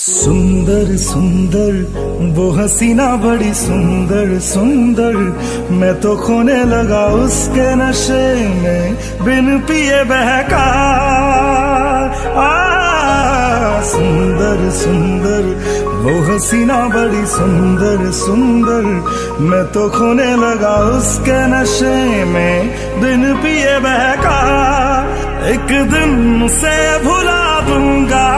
सुंदर सुंदर वो हसीना बड़ी सुंदर सुंदर। मैं तो खोने लगा उसके नशे में बिन पिए बहका। आ, सुंदर सुंदर वो हसीना बड़ी सुंदर सुंदर। मैं तो खोने लगा उसके नशे में बिन पिए बहका। एक दिन से भुला दूँगा।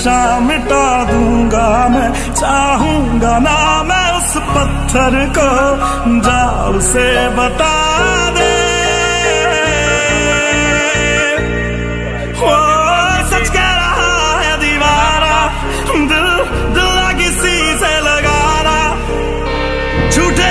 नशा मिटा दूँगा मैं। चाहूँगा ना मैं उस पत्थर को जा उसे बता दे। ओ, सच कह रहा है दीवारा दिल दिल किसी से लगा रहा झूठे